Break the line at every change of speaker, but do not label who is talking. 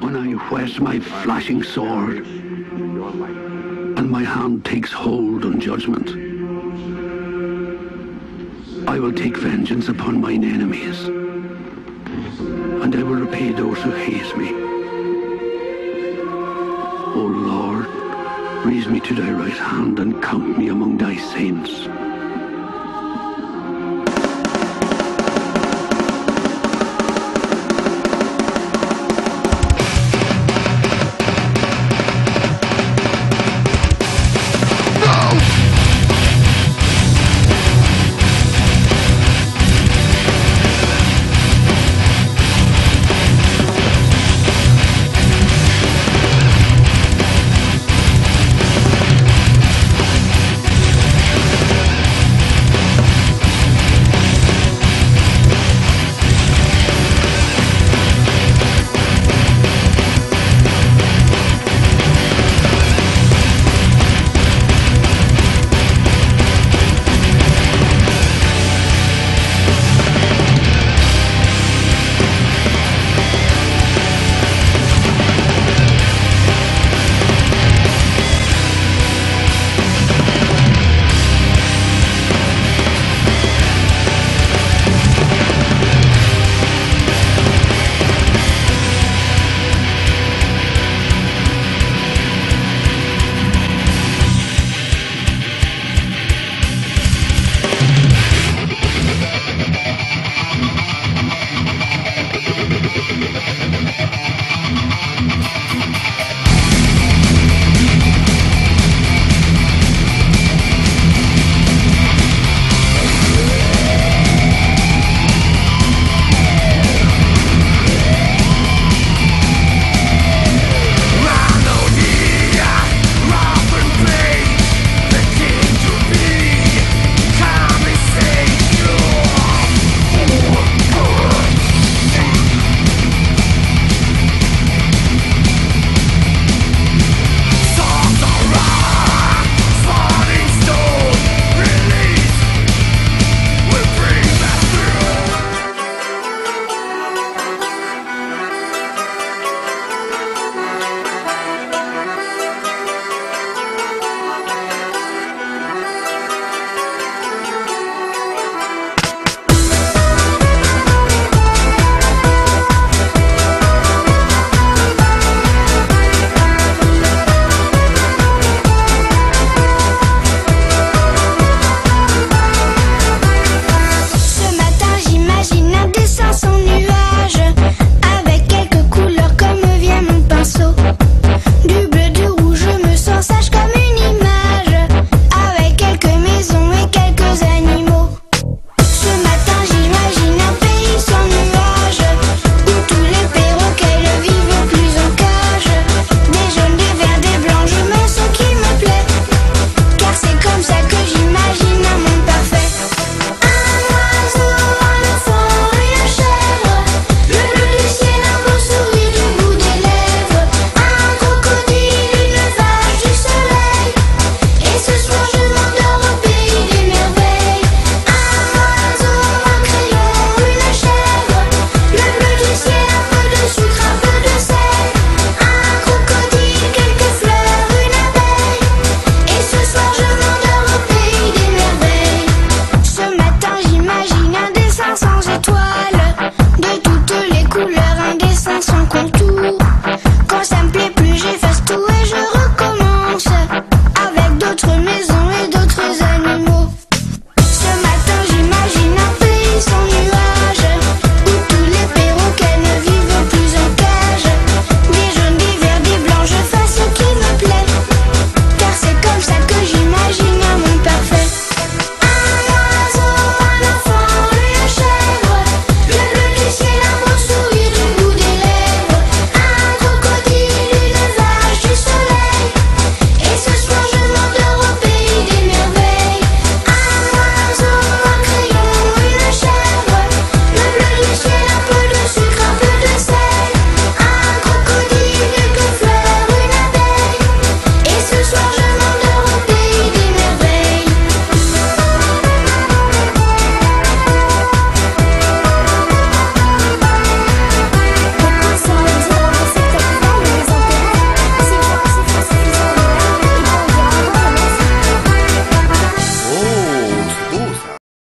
when I whet my flashing sword and my hand takes hold on judgment. I will take vengeance upon mine enemies, and I will repay those who hate me. O Lord, raise me to thy right hand and count me among thy saints.